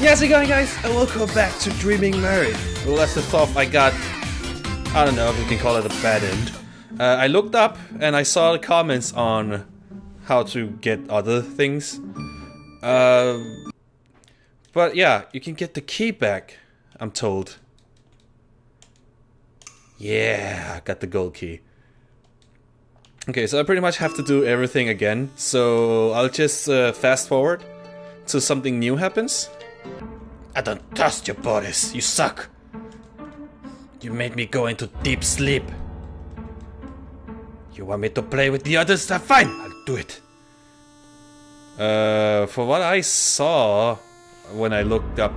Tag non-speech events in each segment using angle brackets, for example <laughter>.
Yes, again, guys, and welcome back to Dreaming Mary. Well, that's the thought I got. I don't know if you can call it a bad end. Uh, I looked up and I saw the comments on how to get other things. Uh, but yeah, you can get the key back, I'm told. Yeah, I got the gold key. Okay, so I pretty much have to do everything again. So I'll just uh, fast forward till something new happens. I don't trust you, Boris. You suck. You made me go into deep sleep. You want me to play with the others? That's fine. I'll do it. Uh, for what I saw when I looked up,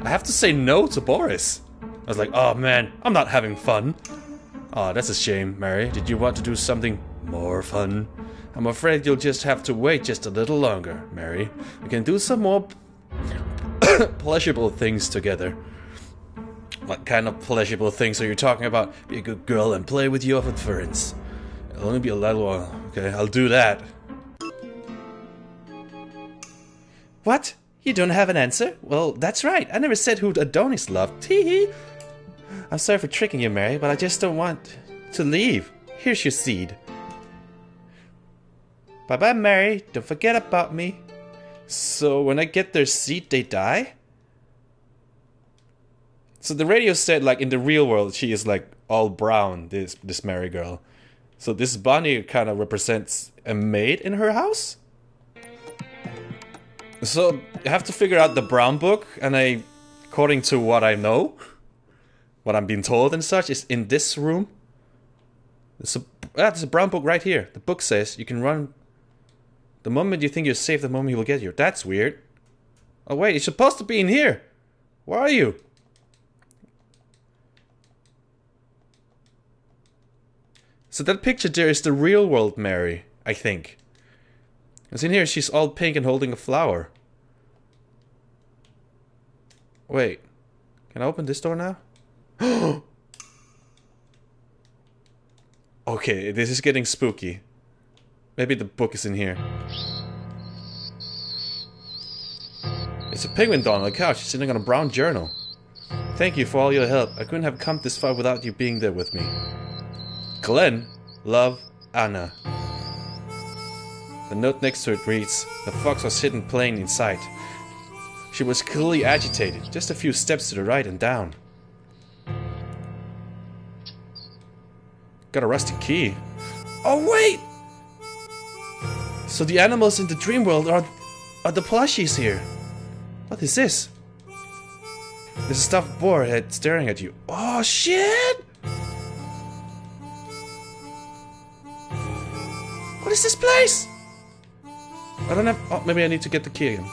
I have to say no to Boris. I was like, oh man, I'm not having fun. Oh, that's a shame, Mary. Did you want to do something more fun? I'm afraid you'll just have to wait just a little longer, Mary. We can do some more <coughs> pleasurable things together. What kind of pleasurable things are you talking about? Be a good girl and play with your friends. It'll only be a little while. Okay, I'll do that. What? You don't have an answer? Well, that's right. I never said who Adonis loved. Tee hee. I'm sorry for tricking you, Mary, but I just don't want to leave. Here's your seed. Bye bye, Mary. Don't forget about me. So when I get their seat, they die? So the radio said, like in the real world, she is like all brown. This this Mary girl. So this bunny kind of represents a maid in her house. So I have to figure out the brown book, and I, according to what I know, what I'm being told and such, is in this room. There's a, ah, there's a brown book right here. The book says you can run. The moment you think you're safe, the moment he will get you. That's weird. Oh wait, you're supposed to be in here. Where are you? So that picture there is the real world Mary, I think. Because in here she's all pink and holding a flower. Wait. Can I open this door now? <gasps> okay, this is getting spooky. Maybe the book is in here. It's a penguin doll on the couch sitting on a brown journal. Thank you for all your help. I couldn't have come this far without you being there with me. Glenn, love, Anna. The note next to it reads, The fox was hidden plain in sight. She was clearly agitated, just a few steps to the right and down. Got a rusty key. Oh wait! So the animals in the dream world are, are the plushies here. What is this? There's a stuffed boar head staring at you. Oh shit! What is this place? I don't have. Oh, maybe I need to get the key again.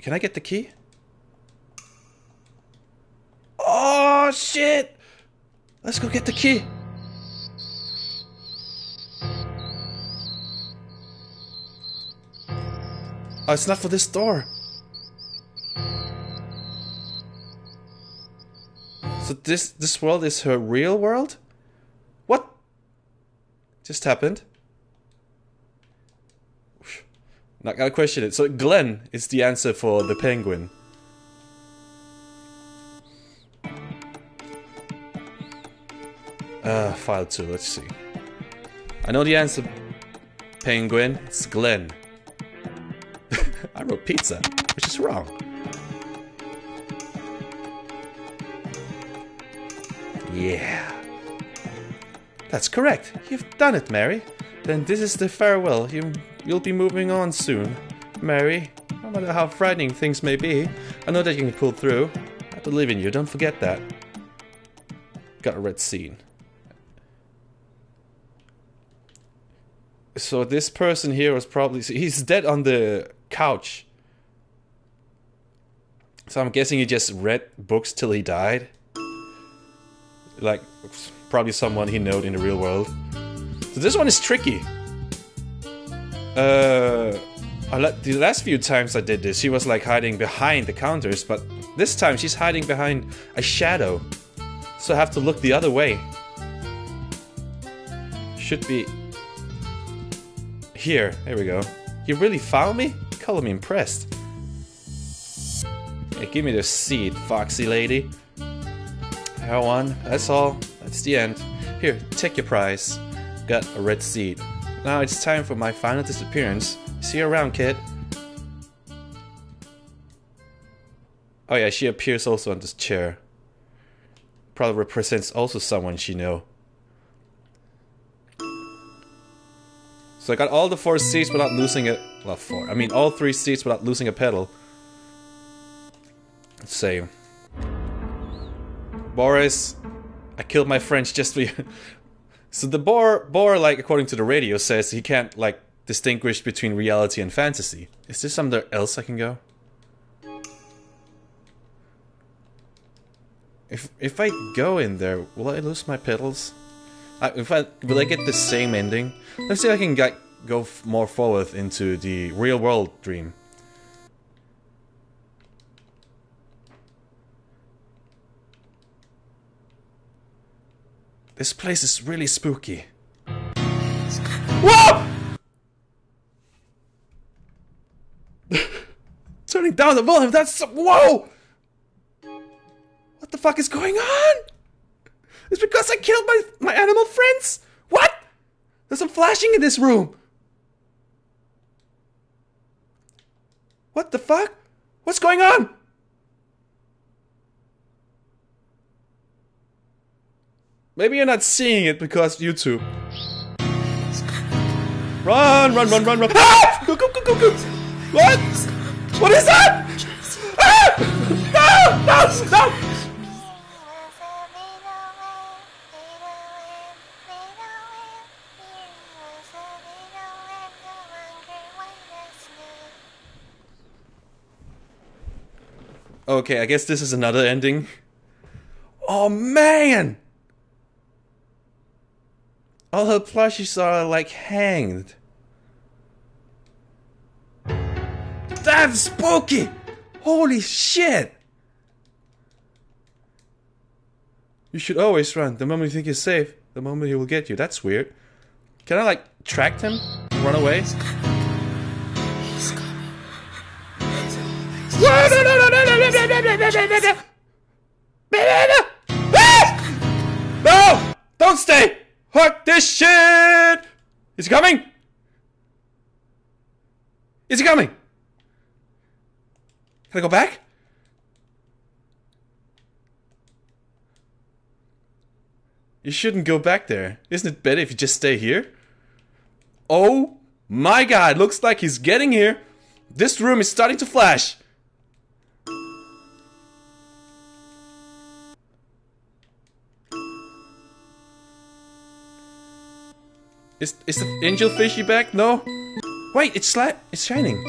Can I get the key? Oh shit! Let's go get the key. Oh, it's not for this door. So this this world is her real world? What just happened? Not gonna question it. So Glenn is the answer for the penguin. Uh, file 2, let's see. I know the answer, penguin. It's Glenn. <laughs> I wrote pizza, which is wrong. Yeah. That's correct. You've done it, Mary. Then this is the farewell. You, you'll be moving on soon. Mary, no matter how frightening things may be, I know that you can pull through. I believe in you, don't forget that. Got a red scene. So this person here was probably... He's dead on the couch. So I'm guessing he just read books till he died like probably someone he knowed in the real world. So this one is tricky. Uh, the last few times I did this, she was like hiding behind the counters, but this time she's hiding behind a shadow. So I have to look the other way. Should be here. There we go. You really found me? Color me impressed. Hey, give me the seed, foxy lady. I one. That's all. That's the end. Here, take your prize. Got a red seed. Now it's time for my final disappearance. See you around, kid. Oh yeah, she appears also on this chair. Probably represents also someone she know. So I got all the four seats without losing it. Well, four. I mean, all three seats without losing a petal. Let's say... Boris, I killed my friends just for you. <laughs> so the boar, boar, like, according to the radio, says he can't, like, distinguish between reality and fantasy. Is there somewhere else I can go? If if I go in there, will I lose my petals? I, if I will I get the same ending? Let's see if I can get, go more forward into the real world dream. This place is really spooky. Whoa! <laughs> Turning down the volume, that's whoa! What the fuck is going on? It's because I killed my, my animal friends? What? There's some flashing in this room. What the fuck? What's going on? Maybe you're not seeing it because YouTube. Run, run, run, run, run. Ah! Go, go, go, go, go. What? What is that? Ah! No, no, no. Okay, I guess this is another ending. Oh man! All her plushies are like hanged. That's spooky! Holy shit! You should always run. The moment you think you're safe, the moment he will get you. That's weird. Can I like track him? Run away? He's coming. He's coming. He's no, no, no, no! No! Don't stay! Fuck this shit! Is he coming? Is he coming? Can I go back? You shouldn't go back there. Isn't it better if you just stay here? Oh my god, looks like he's getting here. This room is starting to flash. Is is the angel fishy back? No. Wait, it's sla it's shining.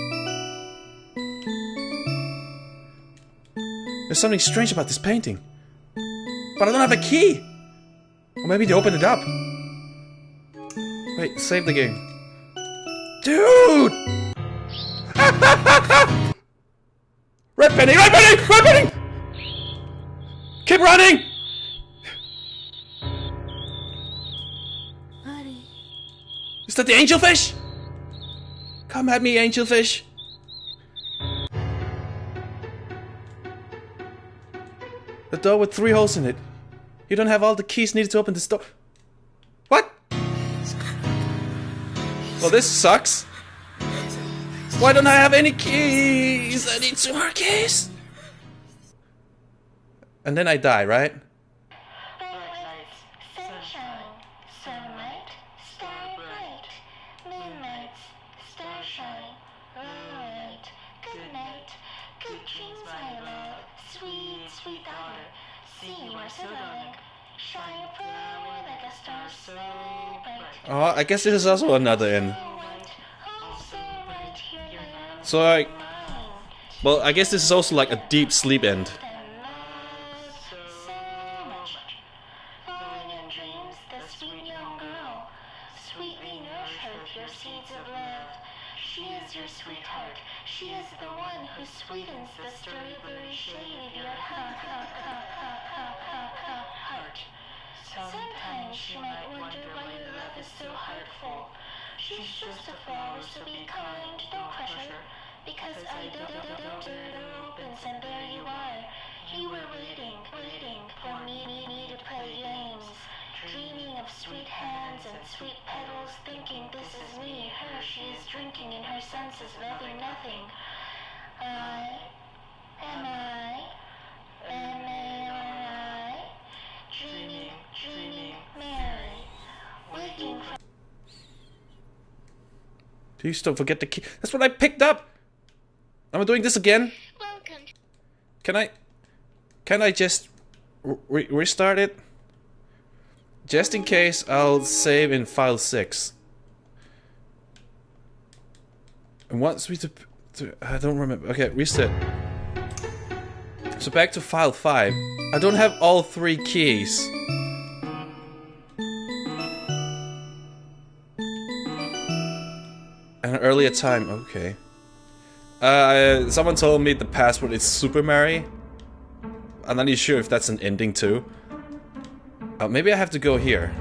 There's something strange about this painting. But I don't have a key. Or maybe they opened it up. Wait, save the game. Dude! <laughs> red penny, red penny, red penny! Keep running! Is that the angelfish? Come at me, angelfish. The door with three holes in it. You don't have all the keys needed to open this door. What? Well, this sucks. Why don't I have any keys? I need two more keys. And then I die, right? Oh, I guess this is also another end. So I... Well, I guess this is also like a deep sleep end. She is your sweetheart. She is the one who sweetens the heart. Sometimes you might wonder why your love is so hurtful. She's just a flower, so be kind, don't crush her. Because I don't, don't, don't, door opens and there you are. You were waiting, waiting for me, me, me to play games. Dreaming of sweet hands and sweet petals, thinking this is me, her. She is drinking in her senses, loving nothing. I, am I, am I, dreaming, dreaming, Mary, waking from. Please don't forget the key. That's what I picked up. Am I doing this again? Welcome Can I? Can I just re- restart it? Just in case, I'll save in file six. And once we, to, to I don't remember. Okay, reset. So back to file five. I don't have all three keys. An earlier time. Okay. Uh, someone told me the password is Super Mary. I'm not even sure if that's an ending too. Uh, maybe I have to go here.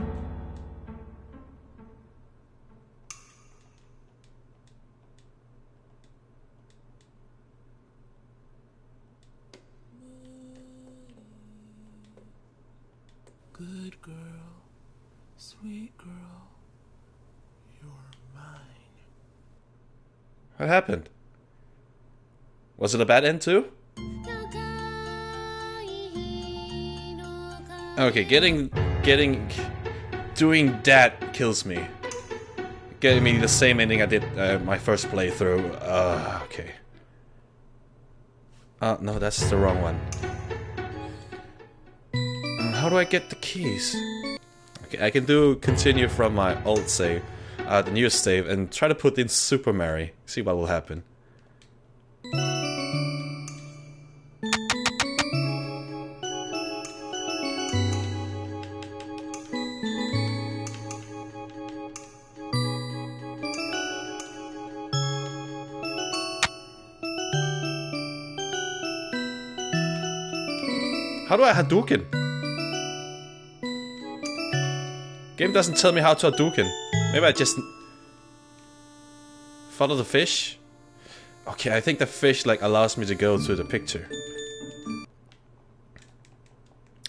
Sweet girl, you're mine. What happened? Was it a bad end too? Okay, getting, getting, doing that kills me. Getting me the same ending I did uh, my first playthrough. Uh, okay. Oh, no, that's the wrong one. Uh, how do I get the keys? I can do continue from my old save, uh, the newest save, and try to put in Super Mary. See what will happen. How do I Hadouken? Game doesn't tell me how to Hadouken. Maybe I just follow the fish. Okay, I think the fish like allows me to go to the picture.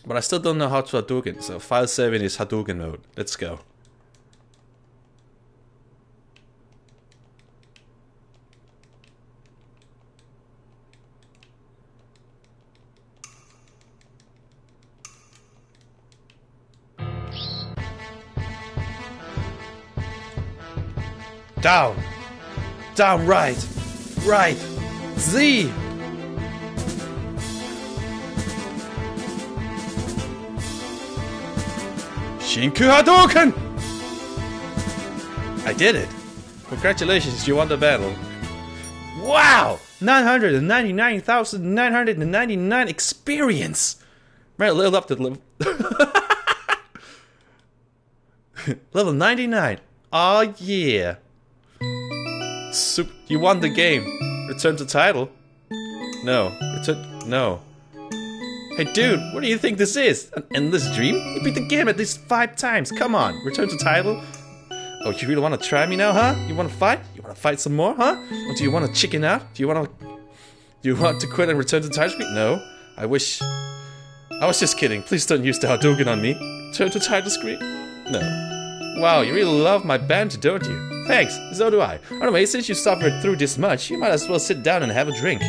But I still don't know how to Hadouken, so file 7 is Hadouken mode. Let's go. Down! Down right! Right! Z! Shinku Hadouken! I did it! Congratulations, you won the battle. Wow! 999,999 experience! Right, level up to level... <laughs> level 99. Oh yeah. You won the game. Return to title. No. Return. No. Hey dude, what do you think this is? An endless dream? You beat the game at least five times. Come on, return to title. Oh, you really want to try me now, huh? You want to fight? You want to fight some more, huh? Or do you want to chicken out? Do you want to? Do you want to quit and return to title screen? No. I wish. I was just kidding. Please don't use the Hadouken on me. Turn to title screen. No. Wow, you really love my band, don't you? Thanks, so do I. Anyway, since you suffered through this much, you might as well sit down and have a drink.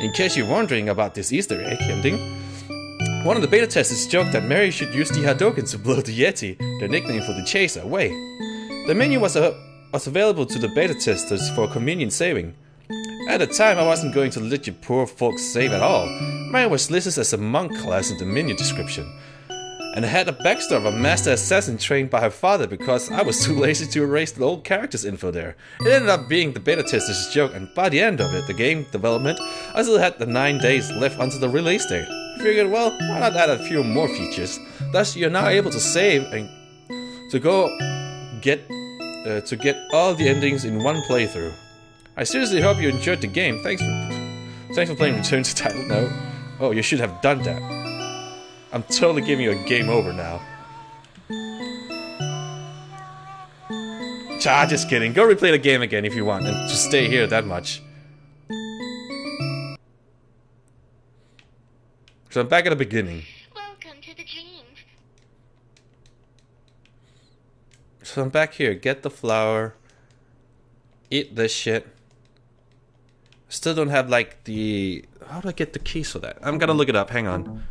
In case you're wondering about this Easter egg ending, one of the beta testers joked that Mary should use the Hadouken to blow the Yeti, their nickname for the chaser, away. The menu was, uh, was available to the beta testers for convenient saving. At the time, I wasn't going to let you poor folks save at all. Mary was listed as a monk class in the menu description, and had a backstory of a master assassin trained by her father because I was too lazy to erase the old characters info there. It ended up being the beta tester's joke, and by the end of it, the game development, I still had the 9 days left until the release date. Figured, well, why not add a few more features? Thus, you're now able to save and to go get uh, to get all the endings in one playthrough. I seriously hope you enjoyed the game. Thanks for thanks for playing Return to Title. No, oh, you should have done that. I'm totally giving you a game over now. Ah, just kidding. Go replay the game again if you want, and just stay here that much. So I'm back at the beginning. Welcome to the dreams. So I'm back here. Get the flower. Eat this shit. Still don't have like the. How do I get the keys for that? I'm gonna look it up. Hang on.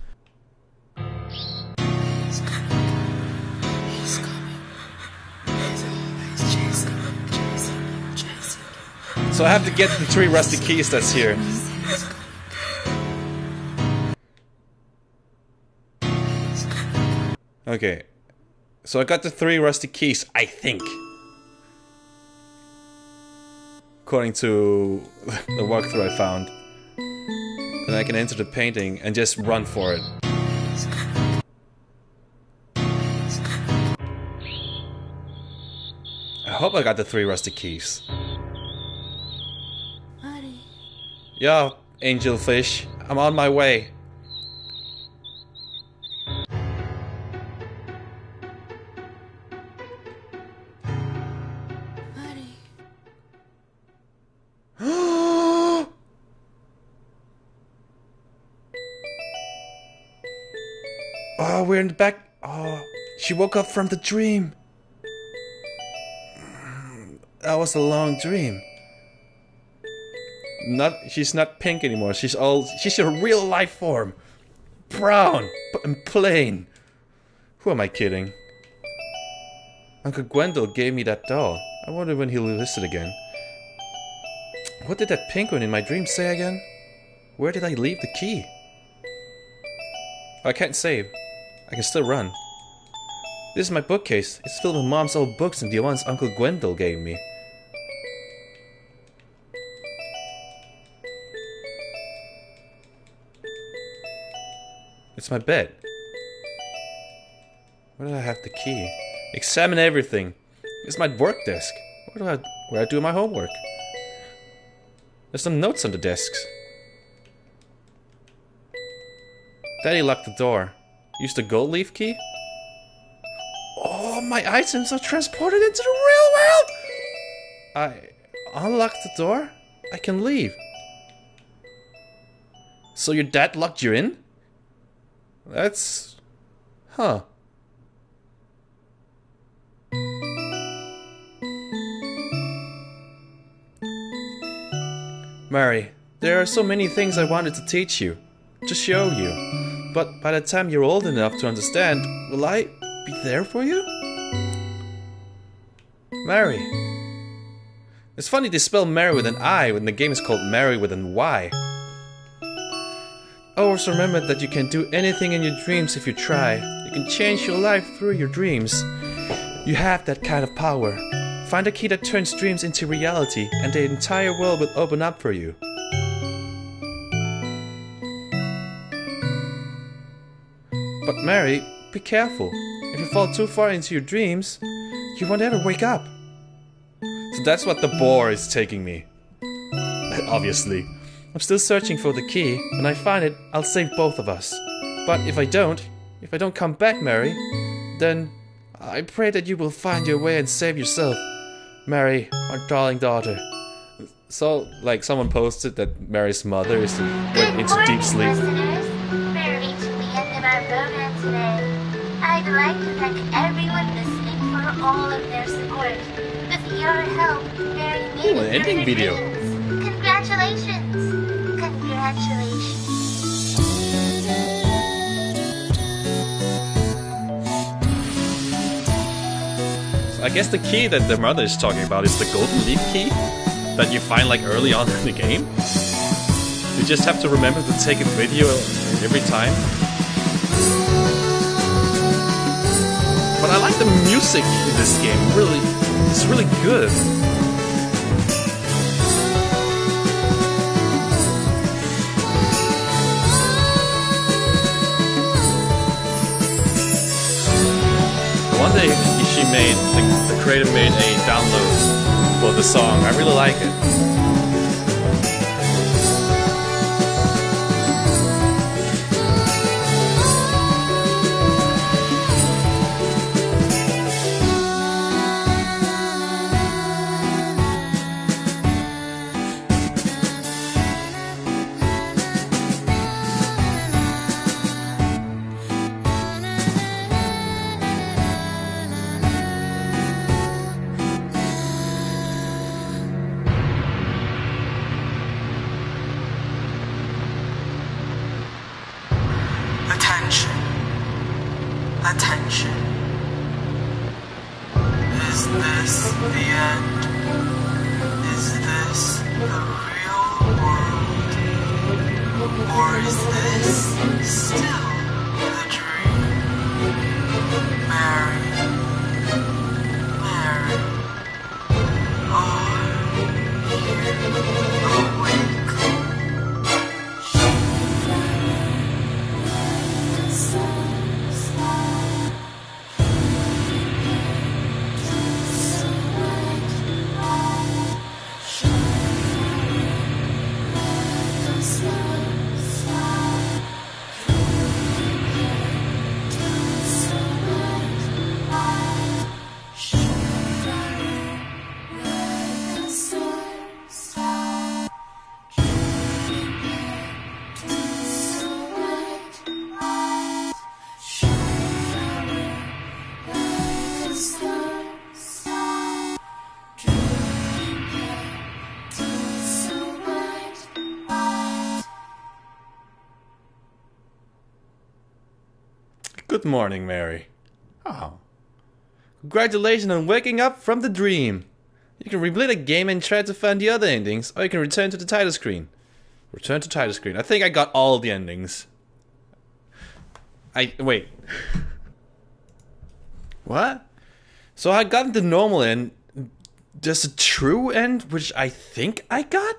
So I have to get the three rusty keys that's here. Okay. So I got the three rusty keys, I think. According to <laughs> the walkthrough I found. Then I can enter the painting and just run for it. I hope I got the three rusty keys. Yeah, angelfish. I'm on my way. Oh, <gasps> we're in the back. Oh, she woke up from the dream. <sighs> That was a long dream. Not, she's not pink anymore. She's all, she's a real life form, brown and plain. Who am I kidding? Uncle Gwendol gave me that doll. I wonder when he'll list it again. What did that pink one in my dream say again? Where did I leave the key? Oh, I can't save. I can still run. This is my bookcase. It's filled with mom's old books and the ones Uncle Gwendol gave me. It's my bed. Where do I have the key? Examine everything. It's my work desk. Where do I where I do my homework? There's some notes on the desks. Daddy locked the door. Used the gold leaf key? Oh, my items are transported into the real world! I unlocked the door? I can leave. So your dad locked you in? That's... Huh. Mary, there are so many things I wanted to teach you, to show you. But by the time you're old enough to understand, will I be there for you? Mary. It's funny they spell Mary with an I when the game is called Mary with an Y. Always remember that you can do anything in your dreams if you try. You can change your life through your dreams. You have that kind of power. Find a key that turns dreams into reality, and the entire world will open up for you. But Mary, be careful. If you fall too far into your dreams, you won't ever wake up. So that's what the boar is taking me. <laughs> Obviously. I'm still searching for the key. When I find it, I'll save both of us. But if I don't, if I don't come back, Mary, then I pray that you will find your way and save yourself. Mary, our darling daughter. So, like, someone posted that Mary's mother is went Good into morning, deep sleep. listeners. We're reaching the end of our program today. I'd like to thank everyone listening for all of their support. With your help, Mary made Ooh, an it through ending video. Congratulations! Congratulations! I guess the key that the mother is talking about is the golden leaf key that you find like early on in the game. You just have to remember to take a video every time. But I like the music in this game. Really, it's really good. One day she made the, the creator made a download for the song. I really like it. The end? Is this the real world? Or is this still Good morning, Mary. Oh. Congratulations on waking up from the dream. You can replay the game and try to find the other endings, or you can return to the title screen. Return to title screen. I think I got all the endings. I wait. what? So I got the normal end. There's a true end, which I think I got.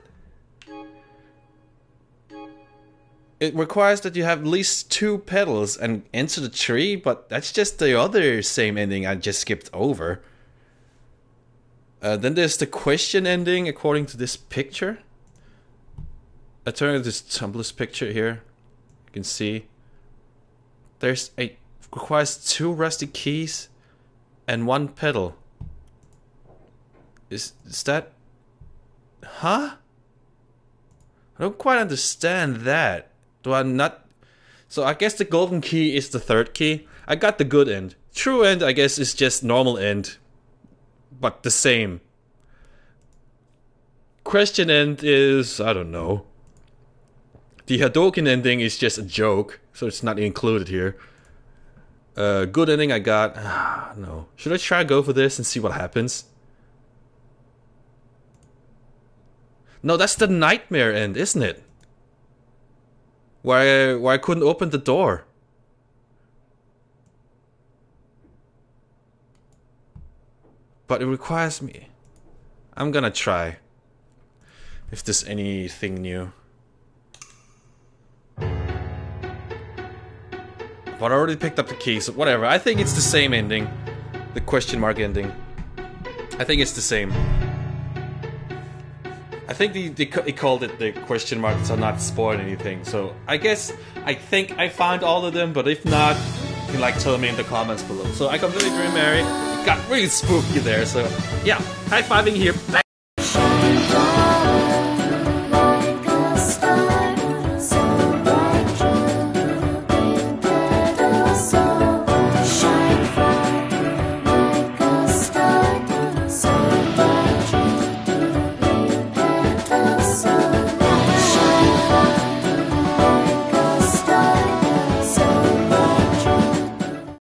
It requires that you have at least two petals and enter the tree, but that's just the other same ending I just skipped over. Uh, then there's the question ending according to this picture. I turn this Tumblr's picture here. You can see there's a requires two rusty keys and one petal. Is is that Huh? I don't quite understand that. Do I not So I guess the golden key is the third key. I got the good end. True end I guess is just normal end. But the same. Question end is I don't know. The Hadouken ending is just a joke, so it's not included here. Uh, good ending I got. no. Should I try go for this and see what happens? No, that's the nightmare end, isn't it? I, where I couldn't open the door. But it requires me. I'm gonna try. If there's anything new. But I already picked up the key, so whatever. I think it's the same ending. The question mark ending. I think it's the same. I think they, they, they called it the question mark to not spoiling anything. So I guess I think I found all of them, but if not, you can like tell me in the comments below. So I completely agree, Mary. It got really spooky there. So yeah, high fiving here.